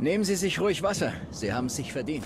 Nehmen Sie sich ruhig Wasser. Sie haben es sich verdient.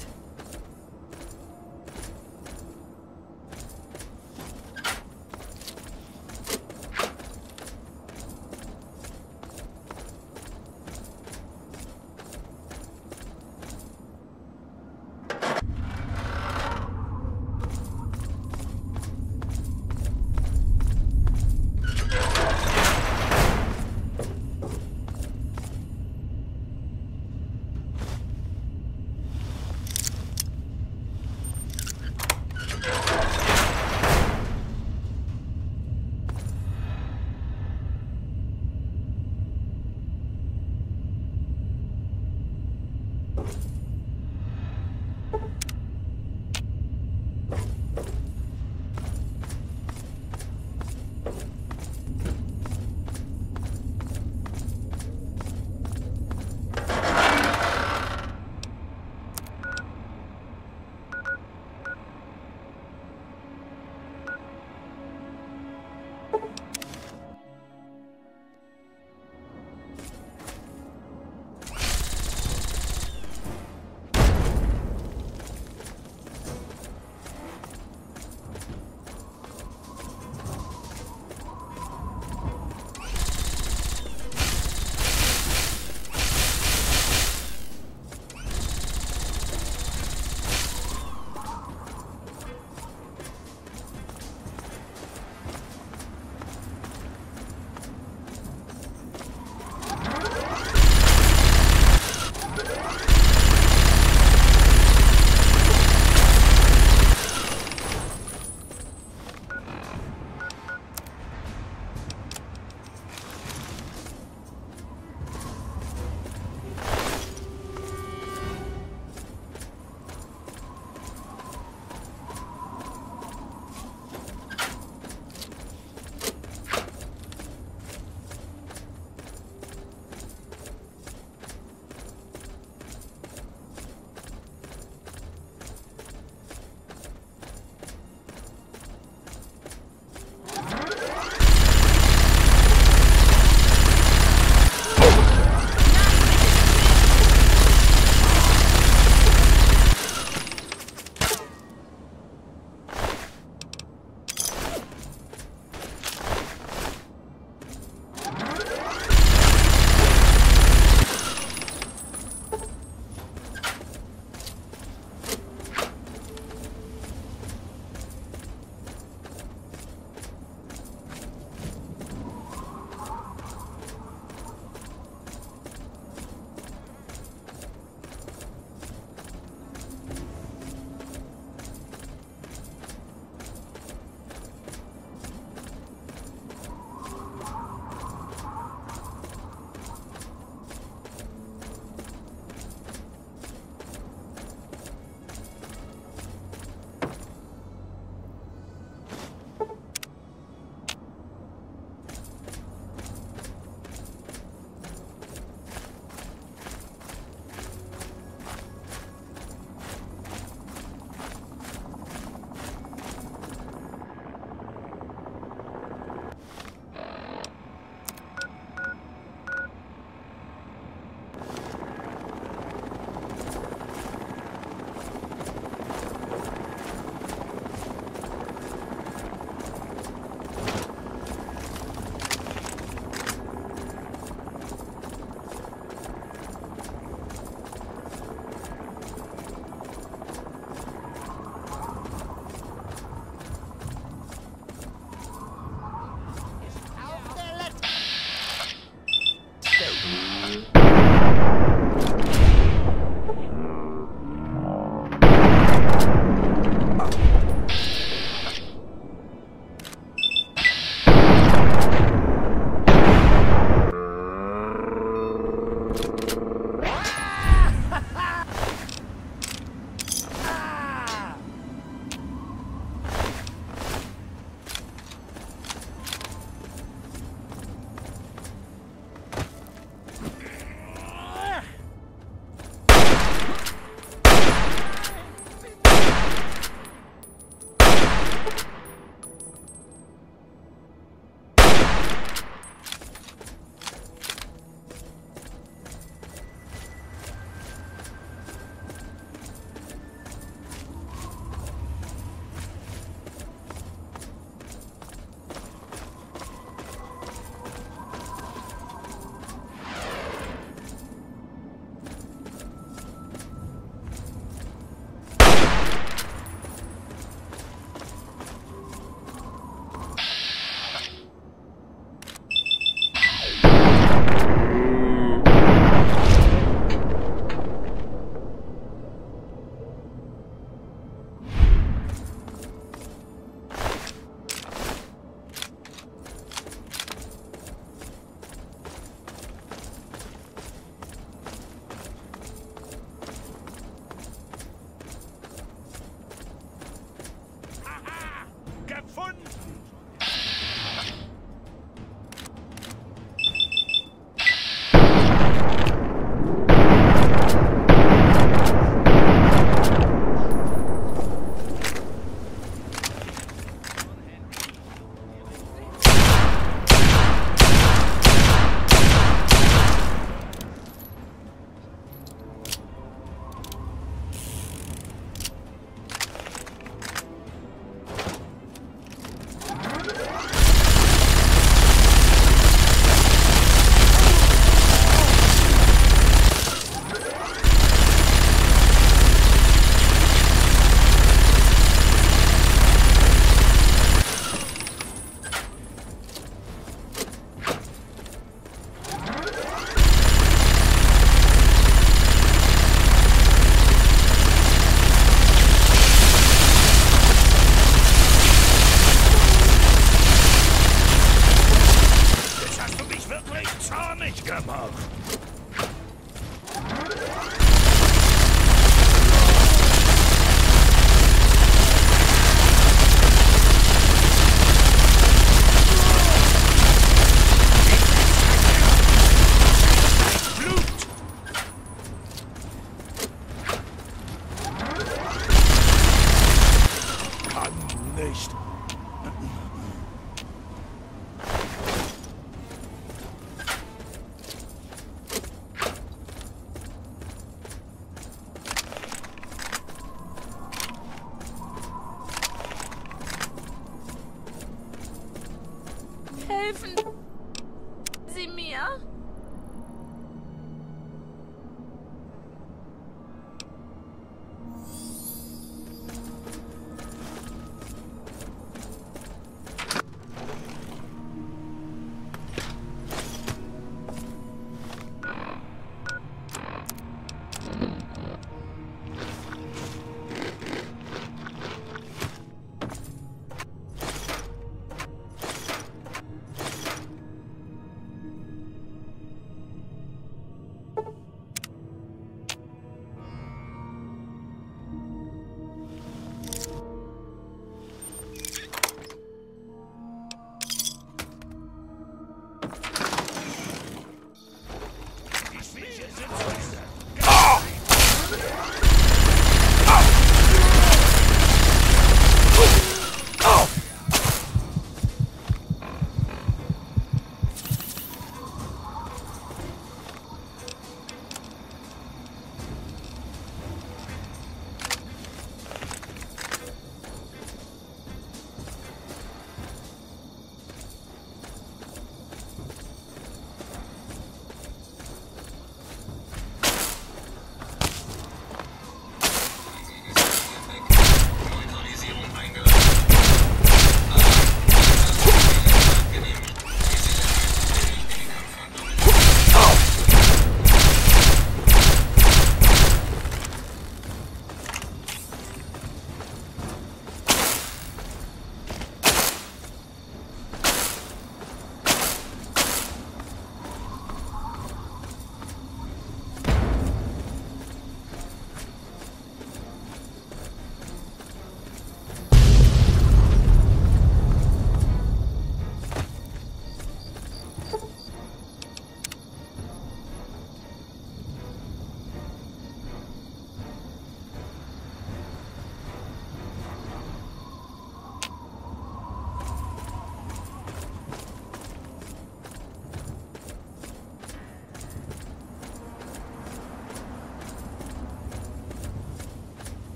Nicht. Helfen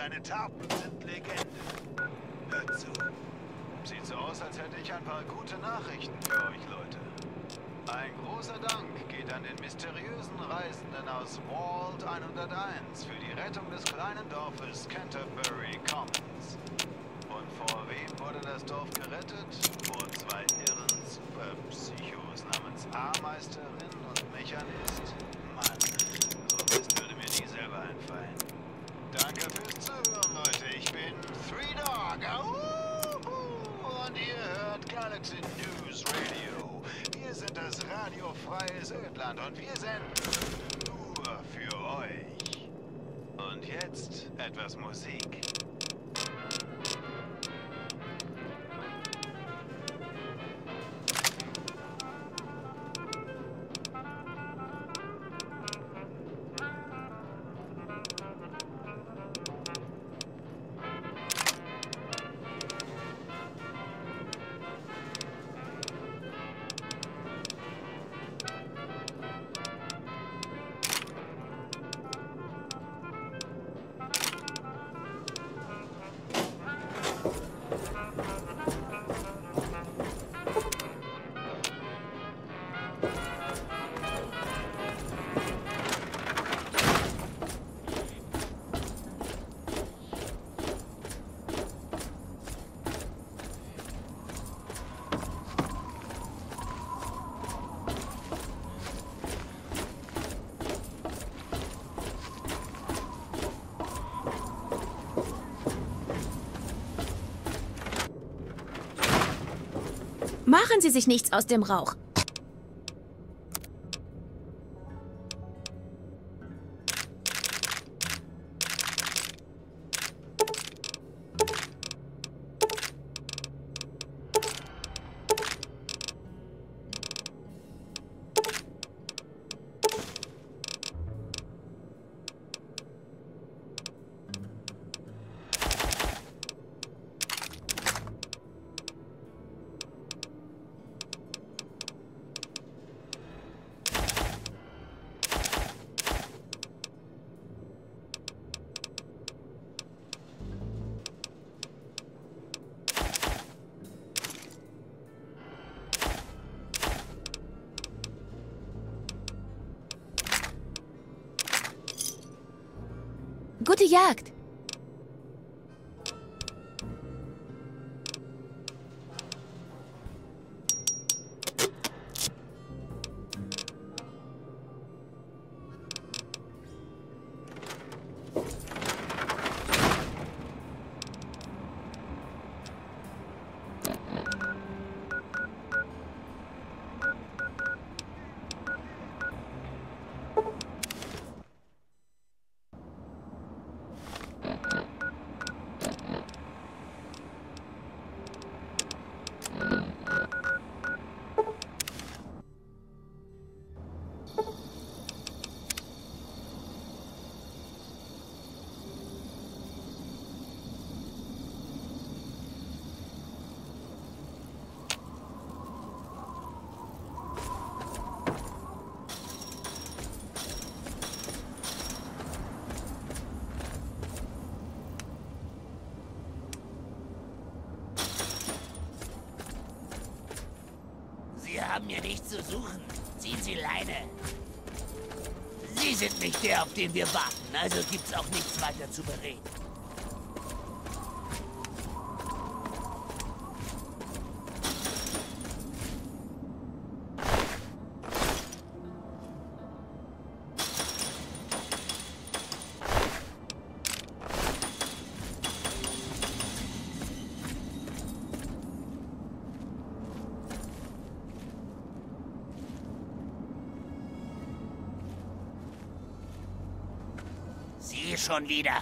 Seine Taten sind Legende. Hört zu. Sieht so aus, als hätte ich ein paar gute Nachrichten für euch, Leute. Ein großer Dank geht an den mysteriösen Reisenden aus Vault 101 für die Rettung des kleinen Dorfes Canterbury Commons. Und vor wem wurde das Dorf gerettet? Vor zwei irren Superpsychos namens A-Meisterin und Mechanist? Mann, Machen Sie sich nichts aus dem Rauch. Gute haben hier nichts zu suchen. Ziehen Sie Leine. Sie sind nicht der, auf den wir warten, also gibt's auch nichts weiter zu bereden. Schon wieder.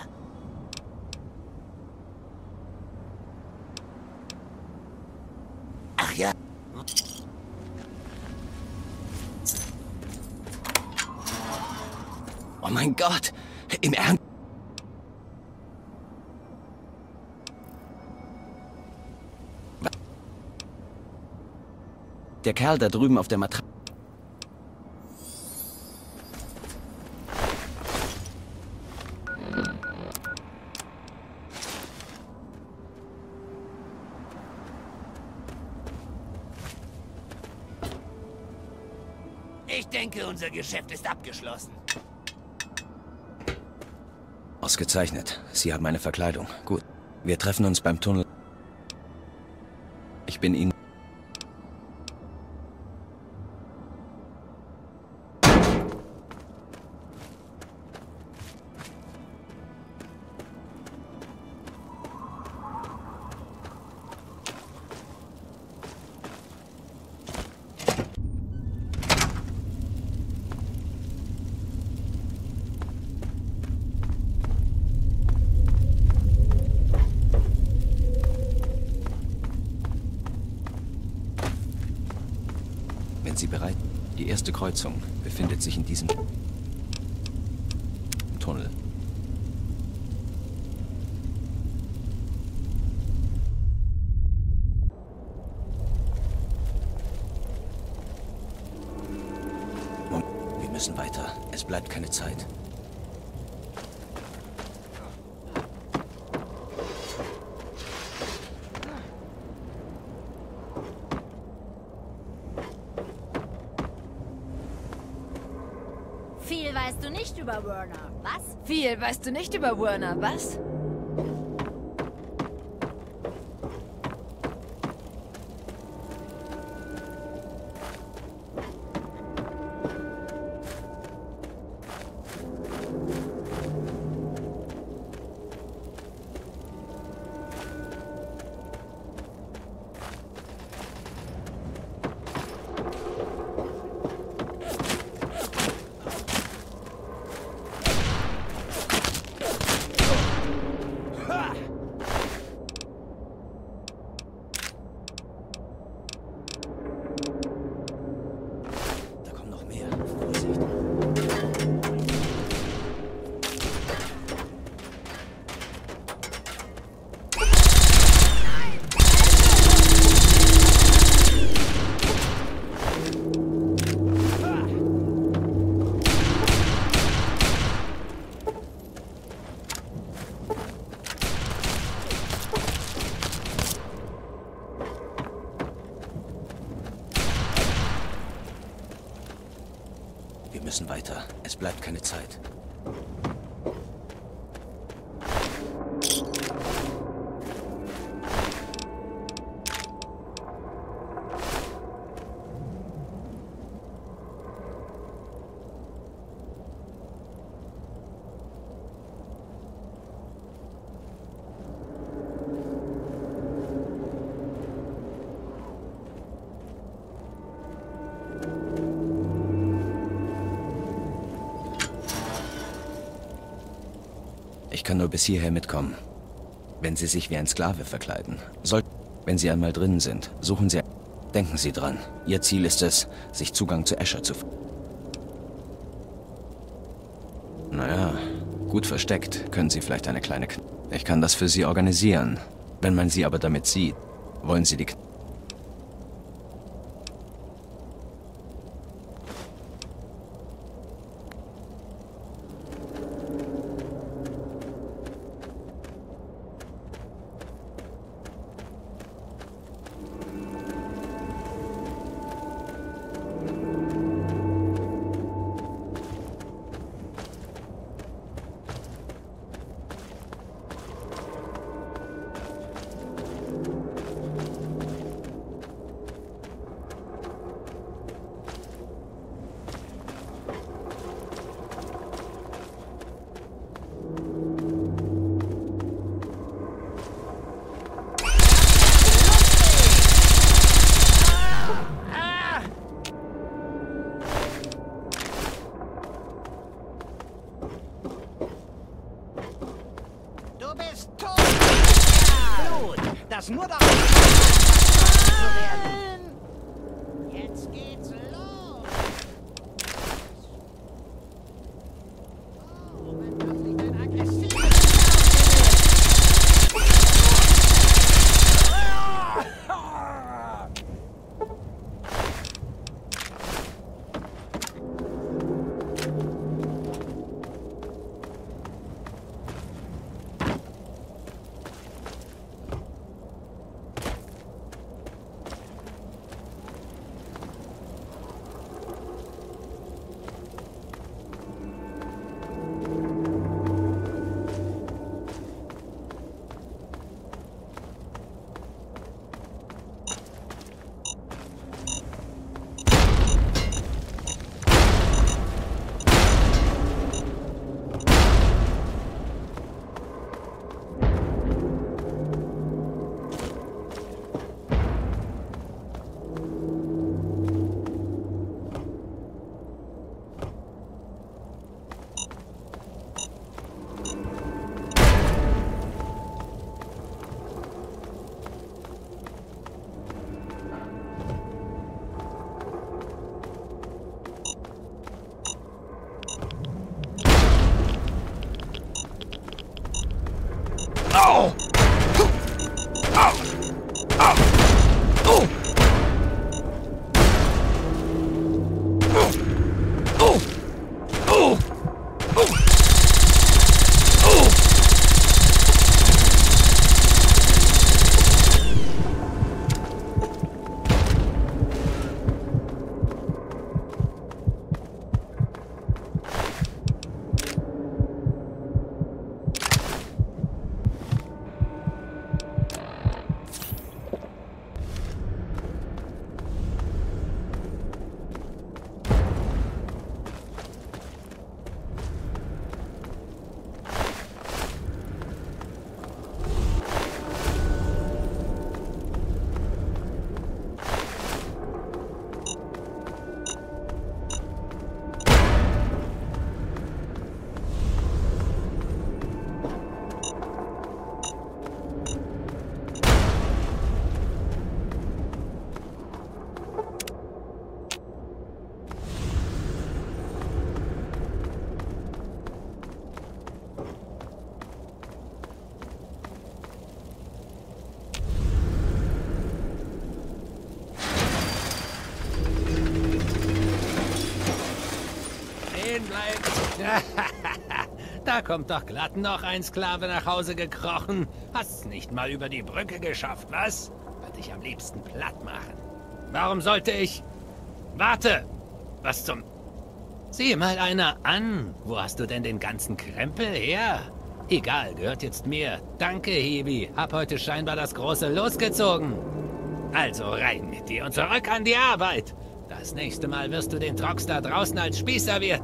Ach ja. Oh mein Gott! Im Ernst? Der Kerl da drüben auf der Matratze. Ich denke, unser Geschäft ist abgeschlossen. Ausgezeichnet. Sie haben eine Verkleidung. Gut. Wir treffen uns beim Tunnel. Ich bin Ihnen. Kreuzung befindet sich in diesem weißt du nicht über Werner, was? Kann nur bis hierher mitkommen. Wenn Sie sich wie ein Sklave verkleiden, sollten, wenn Sie einmal drinnen sind, suchen Sie. Denken Sie dran. Ihr Ziel ist es, sich Zugang zu Escher zu. Naja, gut versteckt können Sie vielleicht eine kleine. Kn ich kann das für Sie organisieren. Wenn man Sie aber damit sieht, wollen Sie die. Kn Du bist tot! Blut, das nur darauf ah! zu werden. Oh! Oh! Oh! Da kommt doch glatt noch ein Sklave nach Hause gekrochen. Hast's nicht mal über die Brücke geschafft, was? Wollte ich am liebsten platt machen. Warum sollte ich... Warte! Was zum... Sieh mal einer an. Wo hast du denn den ganzen Krempel her? Egal, gehört jetzt mir. Danke, Hebi. Hab heute scheinbar das große losgezogen. Also rein mit dir und zurück an die Arbeit. Das nächste Mal wirst du den Trox da draußen als Spießer wird.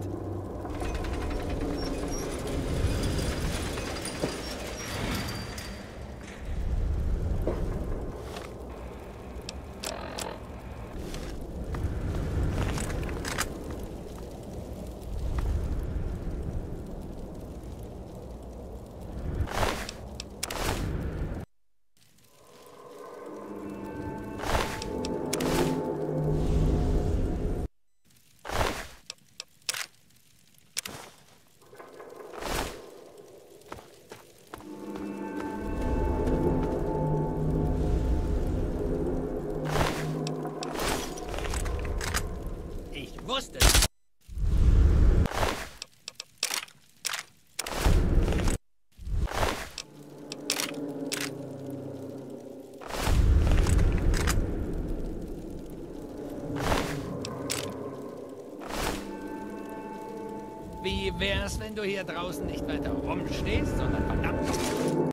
Draußen nicht